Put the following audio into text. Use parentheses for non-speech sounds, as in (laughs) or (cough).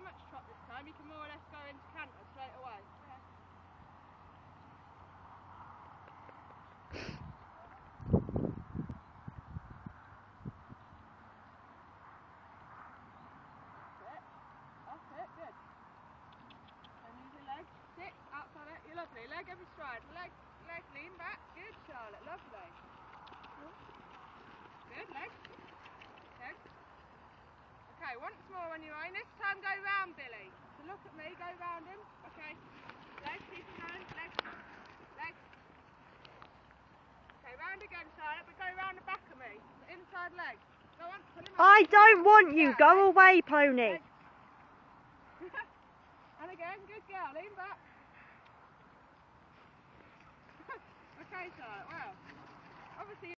too much trot this time. You can more or less go into canter straight away. Lovely. Leg every stride. Leg, leg, lean back. Good, Charlotte. Lovely. Good, leg. Leg. Okay, once more on your own. This time go round, Billy. So look at me, go round him. Okay. Leg, keep it going. Leg. Leg. Okay, round again, Charlotte, but go round the back of me. Inside leg. Go on, pull him up. I don't want you. Go away, pony. (laughs) and again, good girl, lean back. (laughs) okay, Charlotte, wow. Obviously